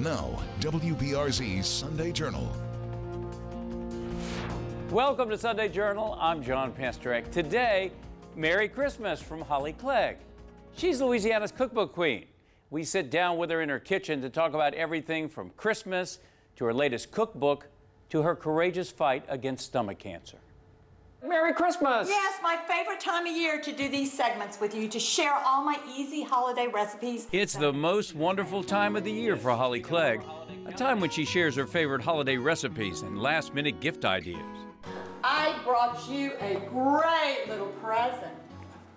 Now, WBRZ's Sunday Journal. Welcome to Sunday Journal. I'm John Pastorek. Today, Merry Christmas from Holly Clegg. She's Louisiana's cookbook queen. We sit down with her in her kitchen to talk about everything from Christmas to her latest cookbook to her courageous fight against stomach cancer. Merry Christmas! Yes, my favorite time of year to do these segments with you, to share all my easy holiday recipes. It's the most wonderful time of the year for Holly Clegg, a time when she shares her favorite holiday recipes and last minute gift ideas. I brought you a great little present.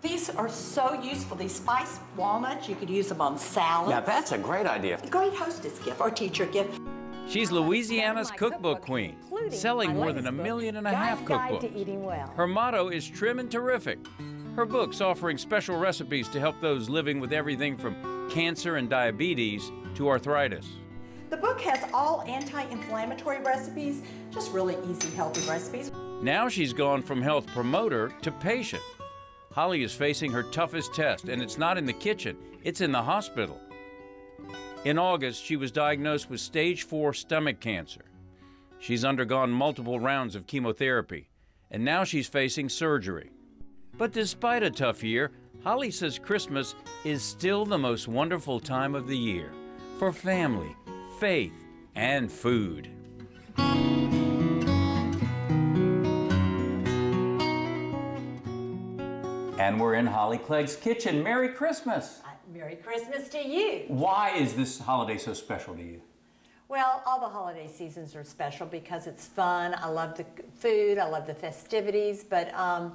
These are so useful. These spiced walnuts, you could use them on salads. Now that's a great idea. a great hostess gift or teacher gift. She's Louisiana's cookbook queen, selling more than a million and a half cookbooks. Her motto is trim and terrific. Her book's offering special recipes to help those living with everything from cancer and diabetes to arthritis. The book has all anti-inflammatory recipes, just really easy, healthy recipes. Now she's gone from health promoter to patient. Holly is facing her toughest test, and it's not in the kitchen, it's in the hospital. In August, she was diagnosed with stage 4 stomach cancer. She's undergone multiple rounds of chemotherapy, and now she's facing surgery. But despite a tough year, Holly says Christmas is still the most wonderful time of the year for family, faith, and food. And we're in Holly Clegg's kitchen. Merry Christmas! Merry Christmas to you. Why is this holiday so special to you? Well, all the holiday seasons are special because it's fun. I love the food, I love the festivities, but um,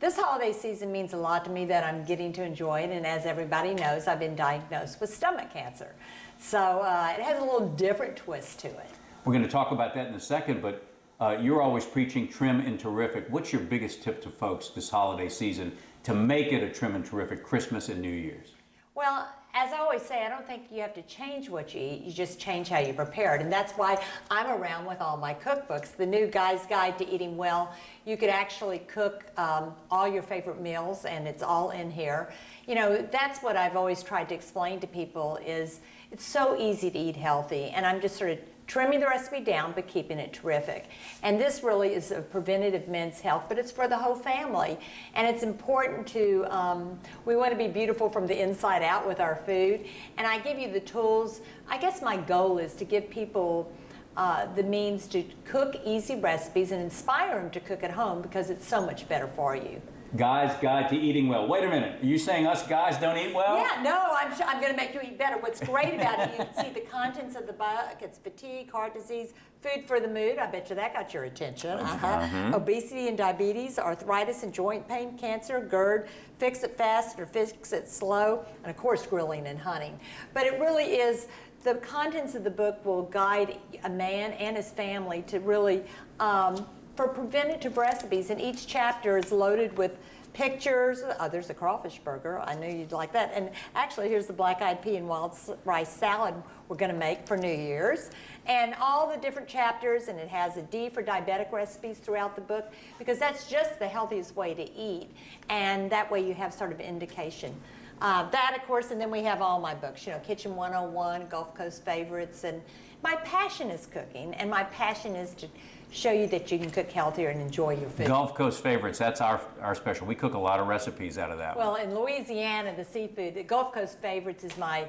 this holiday season means a lot to me that I'm getting to enjoy it. And as everybody knows, I've been diagnosed with stomach cancer. So uh, it has a little different twist to it. We're going to talk about that in a second, but uh, you're always preaching trim and terrific. What's your biggest tip to folks this holiday season to make it a trim and terrific Christmas and New Year's? Well, as I always say, I don't think you have to change what you eat. You just change how you prepare it. And that's why I'm around with all my cookbooks. The new Guy's Guide to Eating Well, you could actually cook um, all your favorite meals, and it's all in here. You know, that's what I've always tried to explain to people is it's so easy to eat healthy. And I'm just sort of trimming the recipe down but keeping it terrific. And this really is a preventative men's health, but it's for the whole family. And it's important to, um, we want to be beautiful from the inside out with our food. And I give you the tools. I guess my goal is to give people uh, the means to cook easy recipes and inspire them to cook at home because it's so much better for you. Guy's Guide to Eating Well. Wait a minute. Are you saying us guys don't eat well? Yeah, no, I'm, sure I'm going to make you eat better. What's great about it, you can see the contents of the book. It's fatigue, heart disease, food for the mood. I bet you that got your attention. Uh-huh. Obesity and diabetes, arthritis and joint pain, cancer, GERD, fix it fast or fix it slow, and of course, grilling and hunting. But it really is the contents of the book will guide a man and his family to really um, for preventative recipes, and each chapter is loaded with pictures. Oh, there's a crawfish burger. I knew you'd like that. And actually, here's the black-eyed pea and wild rice salad we're going to make for New Year's. And all the different chapters, and it has a D for diabetic recipes throughout the book, because that's just the healthiest way to eat. And that way you have sort of indication. Uh, that, of course, and then we have all my books, you know, Kitchen 101, Gulf Coast Favorites, and my passion is cooking, and my passion is to show you that you can cook healthier and enjoy your food. Gulf Coast favorites, that's our, our special. We cook a lot of recipes out of that. Well, in Louisiana, the seafood, the Gulf Coast Favorites is my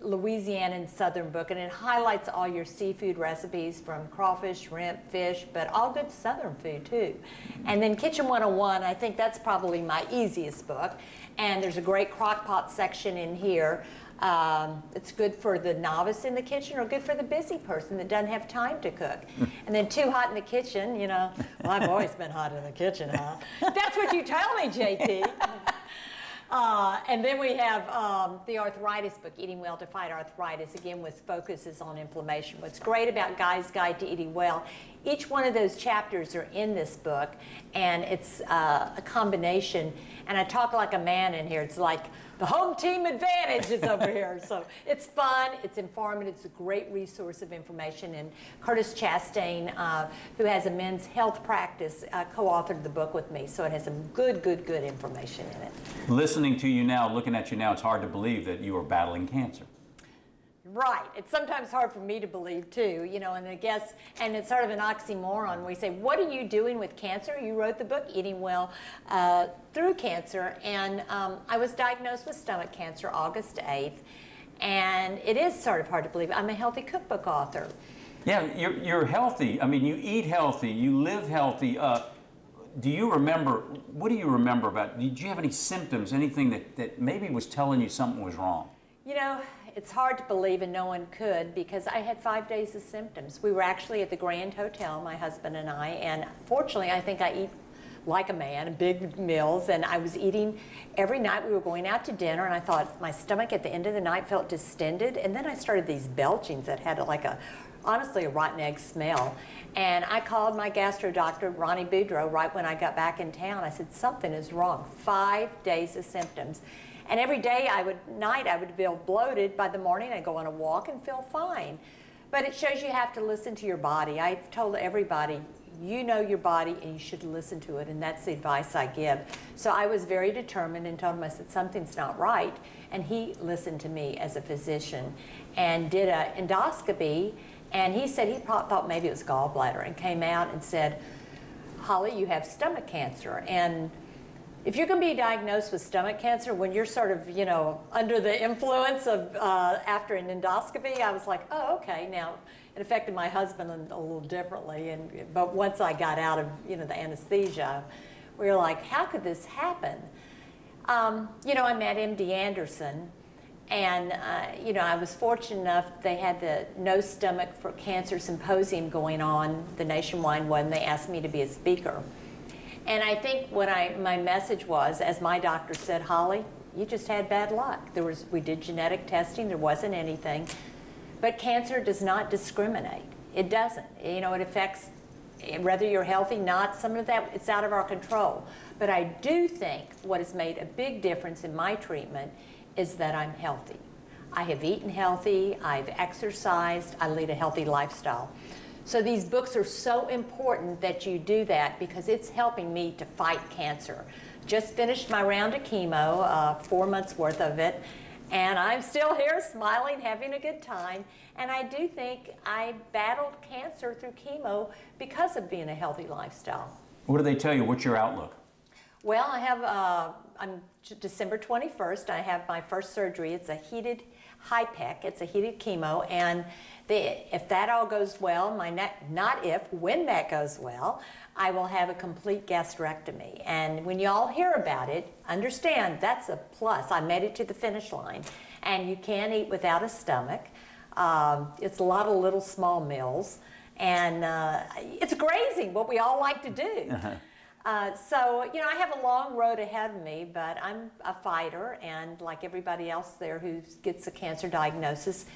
Louisiana and Southern book, and it highlights all your seafood recipes from crawfish, shrimp, fish, but all good Southern food too. And then Kitchen 101, I think that's probably my easiest book. And there's a great crock pot section in here. Um, it's good for the novice in the kitchen or good for the busy person that doesn't have time to cook. and then too hot in the kitchen, you know. Well, I've always been hot in the kitchen, huh? That's what you tell me, JT. Uh, and then we have um, the arthritis book, Eating Well to Fight Arthritis, again with focuses on inflammation. What's great about Guy's Guide to Eating Well, each one of those chapters are in this book, and it's uh, a combination. And I talk like a man in here. It's like the home team advantage is over here. So it's fun, it's informative, it's a great resource of information. And Curtis Chastain, uh, who has a men's health practice, uh, co-authored the book with me. So it has some good, good, good information in it. Listening to you now, looking at you now, it's hard to believe that you are battling cancer. Right. It's sometimes hard for me to believe too, you know, and I guess, and it's sort of an oxymoron. We say, what are you doing with cancer? You wrote the book, Eating Well uh, Through Cancer, and um, I was diagnosed with stomach cancer August 8th, and it is sort of hard to believe. I'm a healthy cookbook author. Yeah, you're, you're healthy. I mean, you eat healthy, you live healthy. Uh, do you remember, what do you remember about, did you have any symptoms, anything that, that maybe was telling you something was wrong? You know, it's hard to believe, and no one could, because I had five days of symptoms. We were actually at the Grand Hotel, my husband and I, and fortunately, I think I eat like a man, big meals, and I was eating every night. We were going out to dinner, and I thought my stomach at the end of the night felt distended, and then I started these belchings that had like a, honestly, a rotten egg smell. And I called my gastro doctor, Ronnie Boudreau, right when I got back in town. I said, something is wrong. Five days of symptoms. And every day I would, night I would feel bloated. By the morning I'd go on a walk and feel fine. But it shows you have to listen to your body. I've told everybody, you know your body and you should listen to it. And that's the advice I give. So I was very determined and told him, I said, something's not right. And he listened to me as a physician and did an endoscopy. And he said he thought maybe it was gallbladder and came out and said, Holly, you have stomach cancer. And if going to be diagnosed with stomach cancer when you're sort of, you know, under the influence of uh, after an endoscopy, I was like, oh, okay. Now, it affected my husband a little differently, and but once I got out of, you know, the anesthesia, we were like, how could this happen? Um, you know, I met MD Anderson, and uh, you know, I was fortunate enough they had the No Stomach for Cancer Symposium going on, the nationwide one. They asked me to be a speaker. And I think what I, my message was, as my doctor said, Holly, you just had bad luck. There was, we did genetic testing, there wasn't anything. But cancer does not discriminate. It doesn't. You know, it affects whether you're healthy, not, some of that, it's out of our control. But I do think what has made a big difference in my treatment is that I'm healthy. I have eaten healthy, I've exercised, I lead a healthy lifestyle. So these books are so important that you do that because it's helping me to fight cancer. Just finished my round of chemo, uh, four months worth of it, and I'm still here smiling, having a good time. And I do think I battled cancer through chemo because of being a healthy lifestyle. What do they tell you? What's your outlook? Well, I have, uh, I'm December 21st, I have my first surgery. It's a heated HIPEC, it's a heated chemo, and the, if that all goes well, my not if, when that goes well, I will have a complete gastrectomy. And when you all hear about it, understand that's a plus. I made it to the finish line. And you can't eat without a stomach. Um, it's a lot of little small meals. And uh, it's grazing, what we all like to do. Uh-huh. Uh, so, you know, I have a long road ahead of me, but I'm a fighter, and like everybody else there who gets a cancer diagnosis,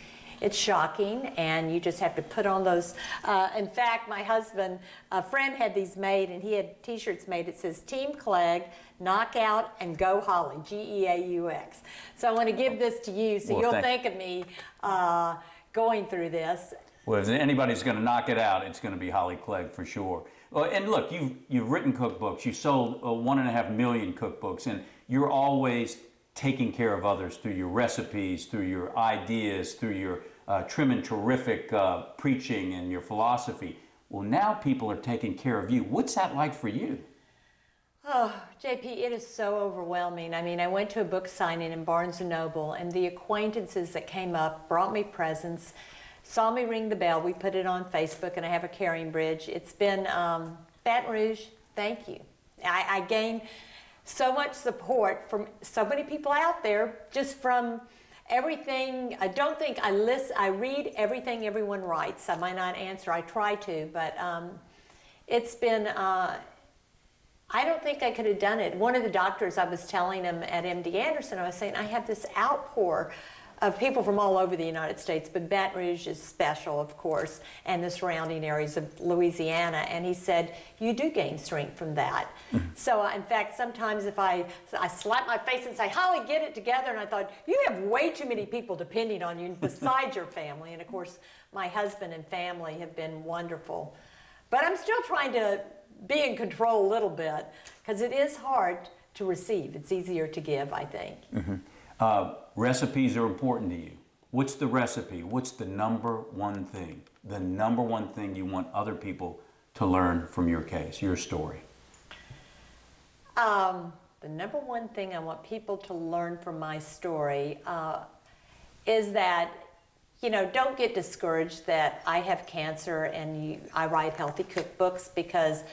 it's shocking, and you just have to put on those. Uh, in fact, my husband, a friend had these made, and he had T-shirts made. It says Team Clegg, Knockout, and Go Holly, G-E-A-U-X. So I want to give this to you, so well, you'll think of me uh, going through this. Well, if anybody's going to knock it out, it's going to be Holly Clegg for sure. Well, and look, you've you've written cookbooks. You sold uh, one and a half million cookbooks, and you're always taking care of others through your recipes, through your ideas, through your uh, trim and terrific uh, preaching and your philosophy. Well, now people are taking care of you. What's that like for you? Oh, JP, it is so overwhelming. I mean, I went to a book signing in Barnes & Noble, and the acquaintances that came up brought me presents, saw me ring the bell. We put it on Facebook, and I have a CaringBridge. It's been um, Baton Rouge, thank you. I, I gained so much support from so many people out there just from everything, I don't think I list, I read everything everyone writes. I might not answer, I try to, but um, it's been, uh, I don't think I could have done it. One of the doctors I was telling him at MD Anderson, I was saying, I have this outpour of people from all over the United States, but Baton Rouge is special, of course, and the surrounding areas of Louisiana. And he said, you do gain strength from that. Mm-hmm. so, in fact, sometimes if I, I slap my face and say, Holly, get it together, and I thought, you have way too many people depending on you besides your family. And of course, my husband and family have been wonderful. But I'm still trying to be in control a little bit because it is hard to receive. It's easier to give, I think. Mm-hmm. Uh, recipes are important to you. What's the recipe? What's the number one thing? The number one thing you want other people to learn from your case, your story? Um, the number one thing I want people to learn from my story uh, is that, you know, don't get discouraged that I have cancer and you, I write healthy cookbooks because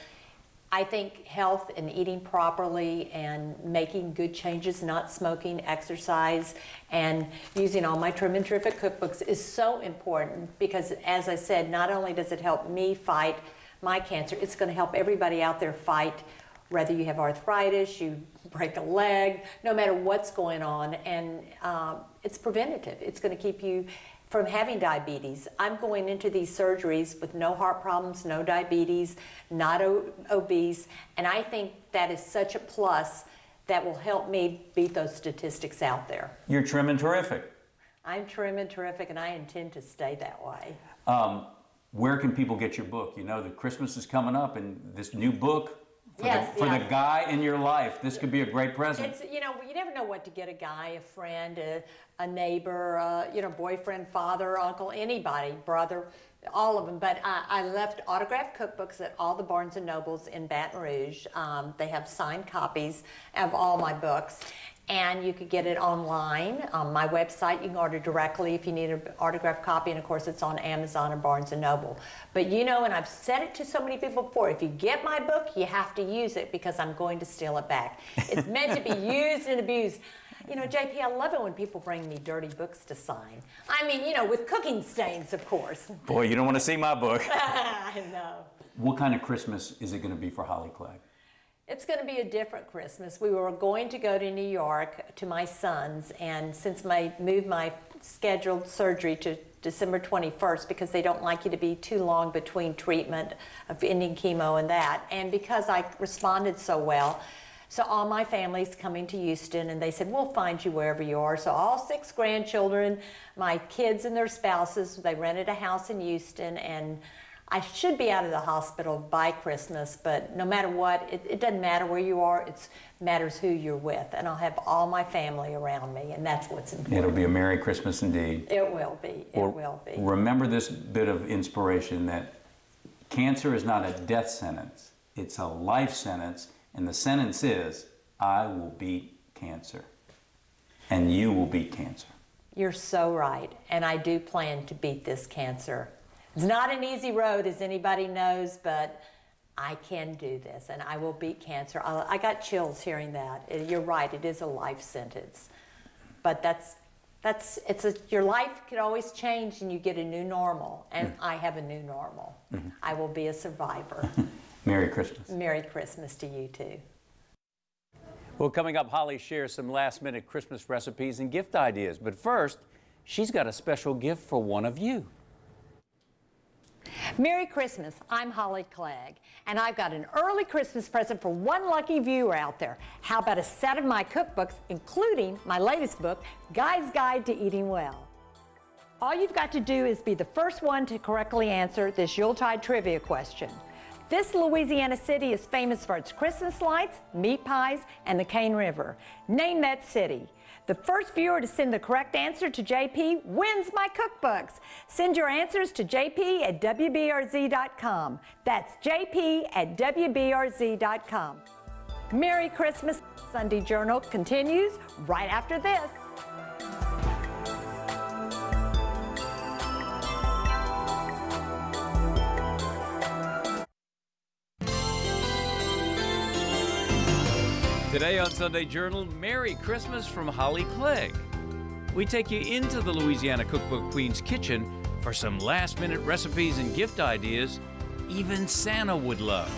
I think health and eating properly and making good changes, not smoking, exercise, and using all my Trim and Terrific cookbooks is so important because, as I said, not only does it help me fight my cancer, it's going to help everybody out there fight whether you have arthritis, you break a leg, no matter what's going on. And uh, it's preventative. It's going to keep you from having diabetes. I'm going into these surgeries with no heart problems, no diabetes, not obese, and I think that is such a plus that will help me beat those statistics out there. You're trim and terrific. I'm trim and terrific, and I intend to stay that way. Um, where can people get your book? You know that Christmas is coming up, and this new book for, yes, the, for yes. the guy in your life. This could be a great present. It's, you know, you never know what to get a guy, a friend, a, a neighbor, uh, you know, boyfriend, father, uncle, anybody, brother, all of them. But I, I left autographed cookbooks at all the Barnes and Nobles in Baton Rouge. Um, they have signed copies of all my books and you could get it online on my website. You can order directly if you need an autographed copy, and of course, it's on Amazon or Barnes and Noble. But you know, and I've said it to so many people before if you get my book, you have to use it because I'm going to steal it back. It's meant to be used and abused. You know, JP, I love it when people bring me dirty books to sign. I mean, you know, with cooking stains, of course. Boy, you don't want to see my book. I know. What kind of Christmas is it going to be for Holly Clegg? It's going to be a different Christmas. We were going to go to New York to my son's, and since I moved my scheduled surgery to December 21st because they don't like you to be too long between treatment of ending chemo and that, and because I responded so well, so all my family's coming to Houston, and they said we'll find you wherever you are. So all six grandchildren, my kids and their spouses, they rented a house in Houston, and I should be out of the hospital by Christmas, but no matter what, it, it doesn't matter where you are. It matters who you're with, and I'll have all my family around me, and that's what's important. It'll be a Merry Christmas indeed. It will be. It will be. Remember this bit of inspiration that cancer is not a death sentence; it's a life sentence, and the sentence is, "I will beat cancer," and you will beat cancer. You're so right, and I do plan to beat this cancer. It's not an easy road, as anybody knows, but I can do this and I will beat cancer. I got chills hearing that. You're right, it is a life sentence. But that's, that's it's a, your life could always change and you get a new normal. And mm. I have a new normal. Mm-hmm. I will be a survivor. Merry Christmas. Merry Christmas to you too. Well, coming up, Holly shares some last minute Christmas recipes and gift ideas. But first, she's got a special gift for one of you. Merry Christmas. I'm Holly Clegg, and I've got an early Christmas present for one lucky viewer out there. How about a set of my cookbooks, including my latest book, Guy's Guide to Eating Well? All you've got to do is be the first one to correctly answer this Yuletide trivia question. This Louisiana city is famous for its Christmas lights, meat pies, and the Cane River. Name that city. The first viewer to send the correct answer to JP wins my cookbooks. Send your answers to jp at WBRZ.com. That's jp at WBRZ.com. Merry Christmas. Sunday Journal continues right after this. Today on Sunday Journal, Merry Christmas from Holly Clegg. We take you into the Louisiana Cookbook Queen's kitchen for some last minute recipes and gift ideas even Santa would love.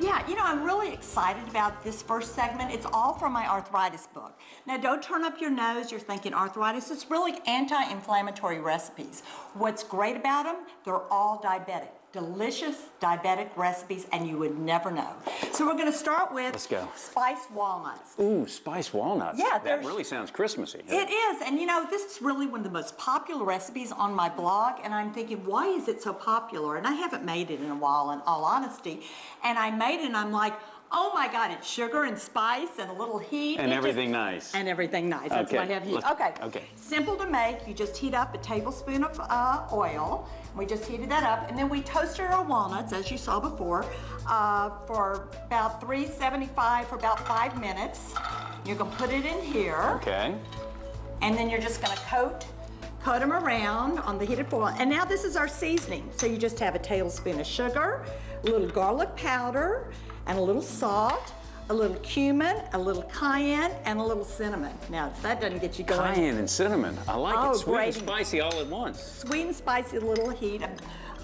Yeah, you know, I'm really excited about this first segment. It's all from my arthritis book. Now, don't turn up your nose. You're thinking arthritis. It's really anti-inflammatory recipes. What's great about them, they're all diabetic delicious diabetic recipes and you would never know. So we're going to start with Let's go. spiced walnuts. Ooh, spiced walnuts. Yeah, that really sounds Christmassy. It is, and you know, this is really one of the most popular recipes on my blog, and I'm thinking, why is it so popular? And I haven't made it in a while, in all honesty. And I made it, and I'm like, Oh my God, it's sugar and spice and a little heat. And It everything nice. And everything nice. That's Okay, what I have here. Okay. okay. Simple to make. You just heat up a tablespoon of uh, oil. We just heated that up, and then we toasted our walnuts, as you saw before, uh, for about 375 for about five minutes. You're gonna put it in here Okay. and then you're just gonna coat, coat them around on the heated foil. And now this is our seasoning. So you just have a tablespoon of sugar, a little garlic powder, and a little salt, a little cumin, a little cayenne, and a little cinnamon. Now, if that doesn't get you going, Cayenne and cinnamon. I like Oh, it. Sweet great. and spicy all at once. sweet and spicy a little heat.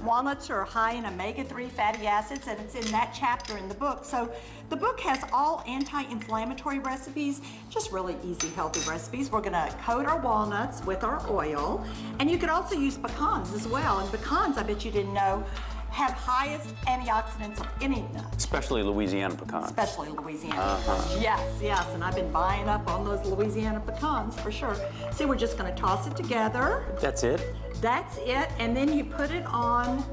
Walnuts are high in omega-3 fatty acids, and it's in that chapter in the book. So the book has all anti-inflammatory recipes, just really easy, healthy recipes. We're gonna coat our walnuts with our oil, and you could also use pecans as well. And pecans, I bet you didn't know, have highest antioxidants of any nut Especially Louisiana pecans. especially Louisiana. Uh-huh. Yes, yes, and I've been buying up on those Louisiana pecans for sure. See, we're just gonna toss it together. That's it? That's it, and then you put it on,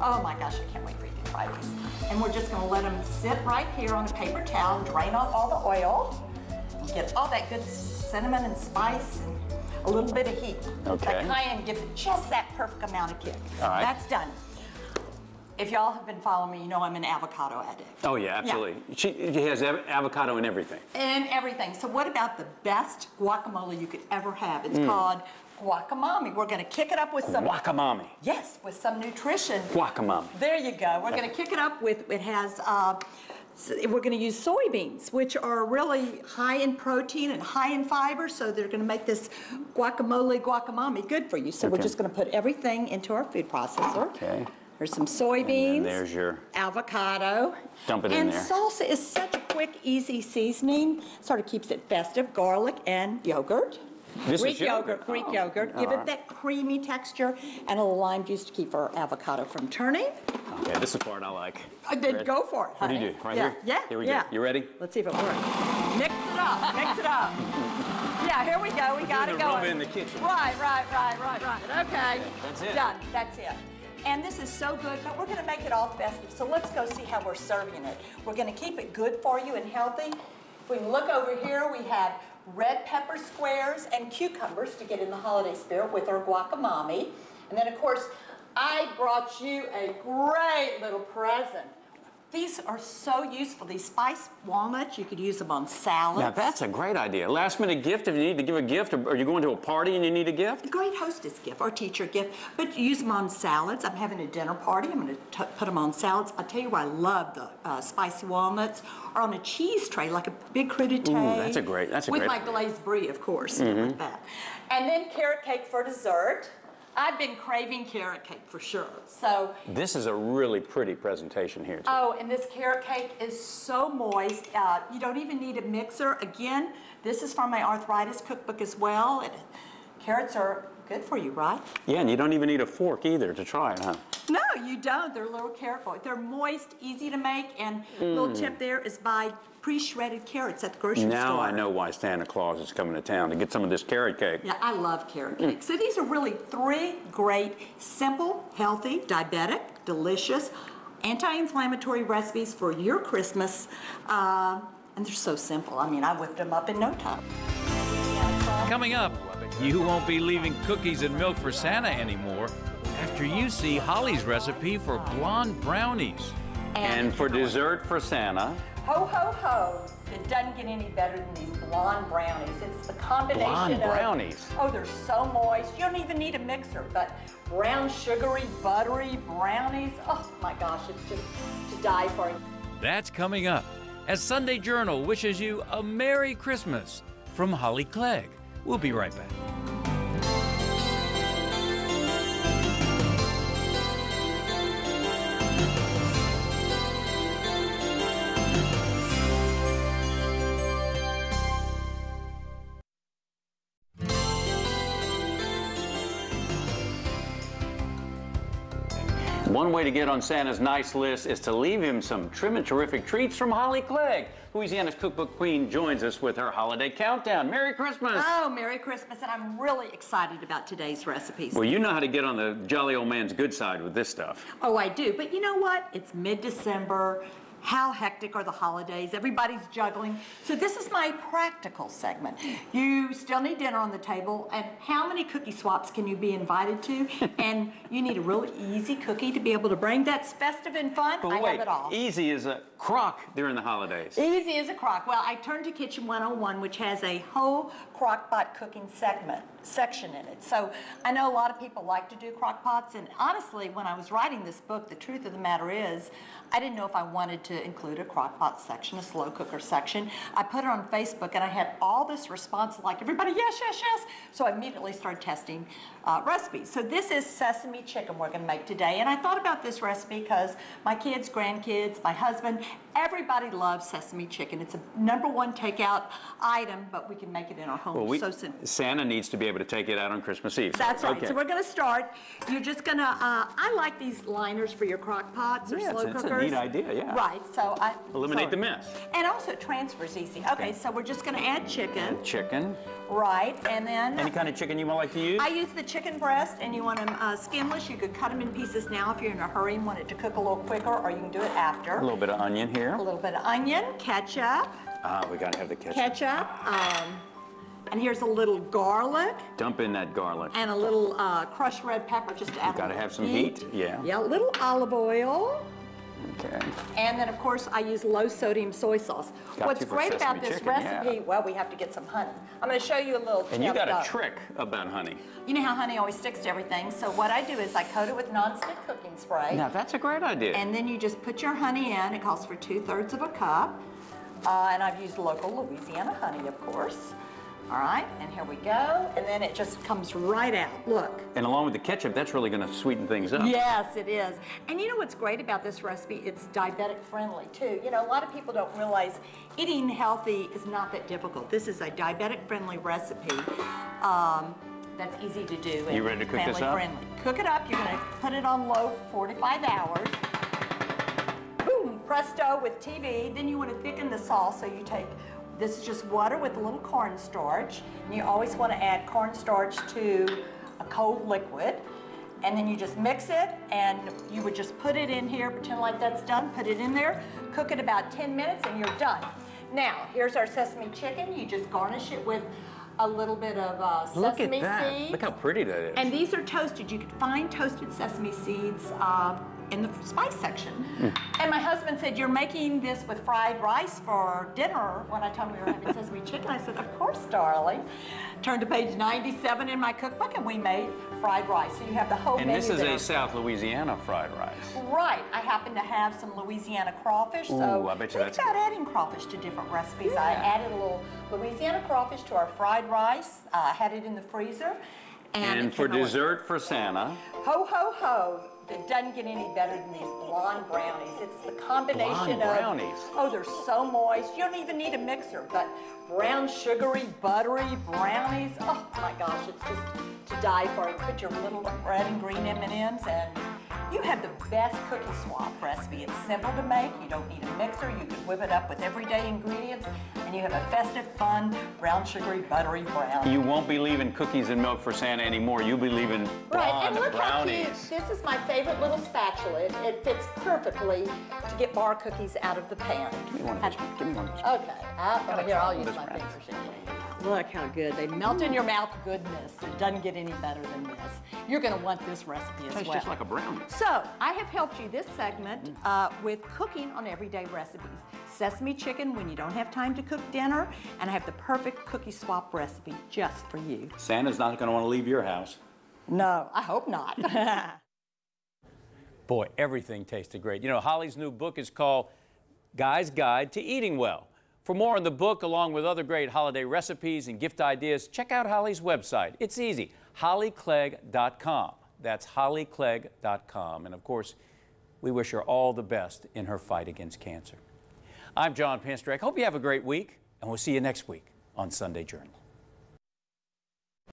oh my gosh, I can't wait for you to try these. And we're just gonna let them sit right here on a paper towel, drain off all the oil, and get all that good cinnamon and spice and a little bit of heat. Okay. That cayenne gives it just that perfect amount of kick. All right. That's done. If y'all have been following me, you know I'm an avocado addict. Oh, yeah, absolutely. She, she has av- avocado in everything. and everything. So what about the best guacamole you could ever have? It's Mm. called guacamole. We're gonna kick it up with some Guacamole. yes, with some nutrition. Guacamole. There you go. We're gonna kick it up with it has. Uh, we're going to use soybeans, which are really high in protein and high in fiber, so they're going to make this guacamole guacamole good for you. So we're just going to put everything into our food processor. Okay. There's some soybeans. there's your- avocado. Dump it in there. and salsa is such a quick, easy seasoning. Sort of keeps it festive. Garlic and yogurt. This is Greek yogurt? Greek Oh, yogurt. Give all it that creamy texture and a little lime juice to keep our avocado from turning. Okay, this is the part I like. Uh, I did go for it. What do you do? Right yeah, here? Yeah. Here we yeah. go. You ready? Let's see if it works. Mix it up. Mix it up. Yeah, here we go. We got it going. in the kitchen. Right, right, right, right, right. Okay. That's it. Done. That's it. And this is so good, but we're going to make it all festive. So let's go see how we're serving it. We're going to keep it good for you and healthy. If we look over here, we have red pepper squares and cucumbers to get in the holiday spirit with our guacamole. And then, of course, I brought you a great little present. These are so useful. These spiced walnuts, you could use them on salads. Now, that's a great idea. Last minute gift if you need to give a gift, or are you going to a party and you need a gift? A great hostess gift or teacher gift, but use them on salads. I'm having a dinner party. I'm going to put them on salads. I'll tell you why I love the uh, spicy walnuts or on a cheese tray, like a big crudité. Ooh, that's a great- that's a With great my glazed brie, of course, Mm-hmm. with that. And then carrot cake for dessert. I've been craving carrot cake for sure. So This is a really pretty presentation here. Too. Oh, and this carrot cake is so moist. Uh, you don't even need a mixer. Again, this is from my arthritis cookbook as well. And carrots are good for you, right? Yeah, and you don't even need a fork either to try it, huh? No, you don't. They're a little careful. They're moist, easy to make, and little tip there is buy pre-shredded carrots at the grocery store. Now I know why Santa Claus is coming to town to get some of this carrot cake. Yeah, I love carrot cake. So these are really three great, simple, healthy, diabetic, delicious, anti-inflammatory recipes for your Christmas. Uh, and they're so simple. I mean, I whipped them up in no time. Coming up, you won't be leaving cookies and milk for Santa anymore after you see Holly's recipe for blonde brownies. And for dessert for Santa, Ho, ho, ho. It doesn't get any better than these blonde brownies. It's the combination Blonde of... brownies? Oh, they're so moist. You don't even need a mixer, but brown, sugary, buttery brownies. Oh, my gosh, it's just to die for. That's coming up as Sunday Journal wishes you a Merry Christmas from Holly Clegg. We'll be right back. one way to get on Santa's nice list is to leave him some trim and terrific treats from Holly Clegg. Louisiana's cookbook queen joins us with her holiday countdown. Merry Christmas! Oh, Merry Christmas, and I'm really excited about today's recipes. Well, you know how to get on the jolly old man's good side with this stuff. Oh, I do. But you know what? It's mid December. How hectic are the holidays? Everybody's juggling. So this is my practical segment. You still need dinner on the table, and how many cookie swaps can you be invited to? and you need a really easy cookie to be able to bring. That's festive and fun. But I wait, have it all. easy as a crock during the holidays. Easy as a crock. Well, I turned to Kitchen 101, which has a whole crock pot cooking segment section in it. So I know a lot of people like to do crock pots, and honestly, when I was writing this book, the truth of the matter is, I didn't know if I wanted to include a crock pot section, a slow cooker section. I put it on Facebook, and I had all this response like everybody, yes, yes, yes. So I immediately started testing uh, recipes. So this is sesame chicken we're going to make today, and I thought about this recipe because my kids, grandkids, my husband, everybody loves sesame chicken. It's a number one takeout item, but we can make it in our home. Well, we, so simple. Santa needs to be able to take it out on Christmas Eve. That's right. Okay. So we're going to start. You're just going to. Uh, I like these liners for your crock pots or Yeah, slow it's- it's a neat idea, yeah. Right. So I Eliminate sorry. the mess. And also it transfers easy. Okay. So we're just going to add chicken. Chicken. Right. And then. Any kind of chicken you might like to use? I use the chicken breast, and you want them uh, skinless. You could cut them in pieces now if you're in a hurry and want it to cook a little quicker, or you can do it after. a little bit of onion here. A little bit of onion, ketchup, Ah, we gotta have the ketchup. ketchup, um, and here's a little garlic. Dump in that garlic. and a little uh, crushed red pepper just to add a gotta have some heat, yeah. Yeah, a little olive oil. Okay. And then, of course, I use low sodium soy sauce. Got What's great about this chicken, yeah. recipe, well, we have to get some honey. I'm going to show you a little And you got a though. trick about honey. You know how honey always sticks to everything? So what I do is I coat it with nonstick cooking spray. Now that's a great idea. And then you just put your honey in. It calls for two thirds of a cup. Uh, and I've used local Louisiana honey, of course. All right, and here we go. And then it just comes right out. Look. And along with the ketchup, that's really gonna sweeten things up. Yes, it is. And you know what's great about this recipe? It's diabetic friendly too. You know, a lot of people don't realize eating healthy is not that difficult. This is a diabetic friendly recipe um, that's easy to do. and You ready to cook this family up? friendly. Cook it up. You're going to put it on low for 45 hours. Boom, presto with TV. Then you want to thicken the sauce, so you take this is just water with a little cornstarch. And you always want to add cornstarch to a cold liquid. And then you just mix it, and you would just put it in here, pretend like that's done, put it in there, cook it about 10 minutes, and you're done. Now, here's our sesame chicken. You just garnish it with a little bit of uh, sesame Look at that. seeds. Look how pretty that is. And these are toasted. You can find toasted sesame seeds uh, in the spice section. And my husband said, You're making this with fried rice for dinner when I told him we were having sesame chicken. I said, Of course, darling. Turned to page 97 in my cookbook and we made fried rice. So you have the whole And this is there. a South Louisiana fried rice. Right. I happen to have some Louisiana crawfish, so Ooh, I bet you think that's about good. adding crawfish to different recipes. I added a little Louisiana crawfish to our fried rice. Uh, had it in the freezer. And, And for dessert for Santa, Ho, ho, ho. It doesn't get any better than these blonde brownies. It's the combination Blonde of. brownies. Oh, they're so moist. You don't even need a mixer, but brown, sugary, buttery brownies. Oh my gosh, it's just to die for. You put your little red and green M&Ms and you have the best cookie swap recipe. It's simple to make. You don't need a mixer. You can whip it up with everyday ingredients and you have a festive, fun, brown, sugary, buttery brown. you won't be leaving cookies and milk for Santa anymore. You'll be leaving Right, and blonde look how cute. This is my favorite little spatula. It, it fits perfectly to get bar cookies out of the pan. Give me one of those. Give me one of those. Okay, uh, oh, here, I'll use This my brand. fingers. Look how good. They melt in your mouth goodness. It doesn't get any better than this. You're gonna want this recipe as Tastes well. just like a brownie. So, I have helped you this segment uh, with cooking on everyday recipes. Sesame chicken when you don't have time to cook dinner, and I have the perfect cookie swap recipe just for you. Santa's not gonna wanna leave your house. No, I hope not. Boy, everything tasted great. You know, Holly's new book is called Guy's Guide to Eating Well. For more on the book, along with other great holiday recipes and gift ideas, check out Holly's website. It's easy hollyclegg.com. That's hollyclegg.com. And of course, we wish her all the best in her fight against cancer. I'm John Pastorek. Hope you have a great week, and we'll see you next week on Sunday Journal.